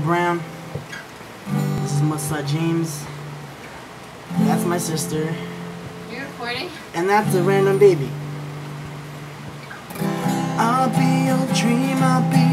Brown. This is Mudslide James. That's my sister. You're recording? And that's a random baby. I'll be your dream, I'll be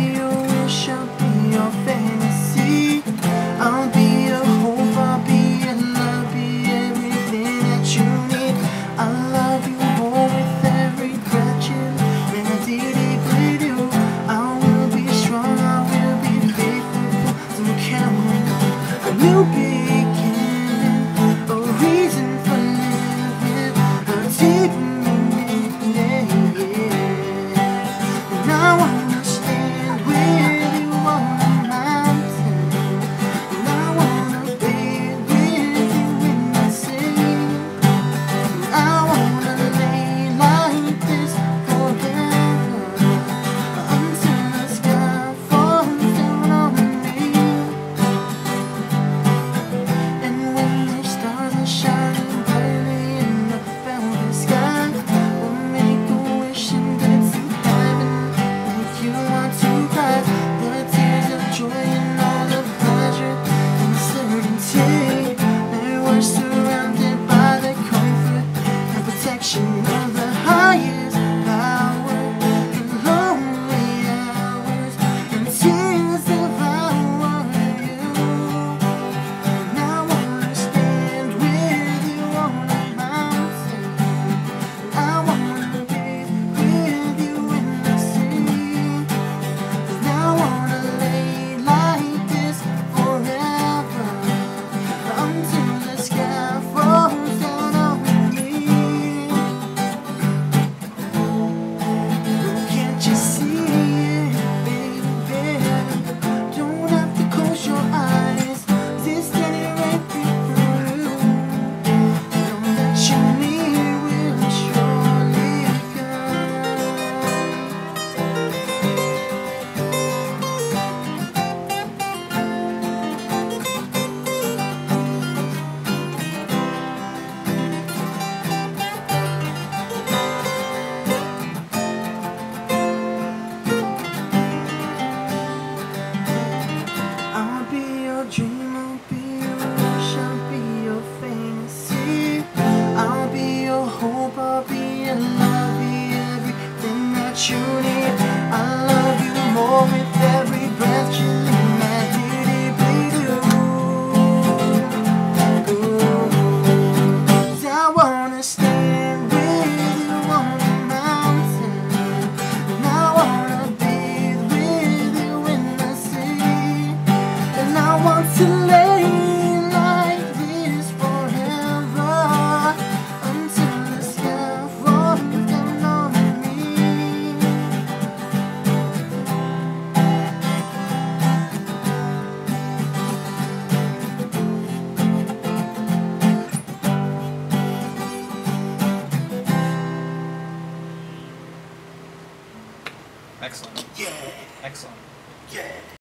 tuning Excellent. Yeah. Excellent. Yeah.